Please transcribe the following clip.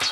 What?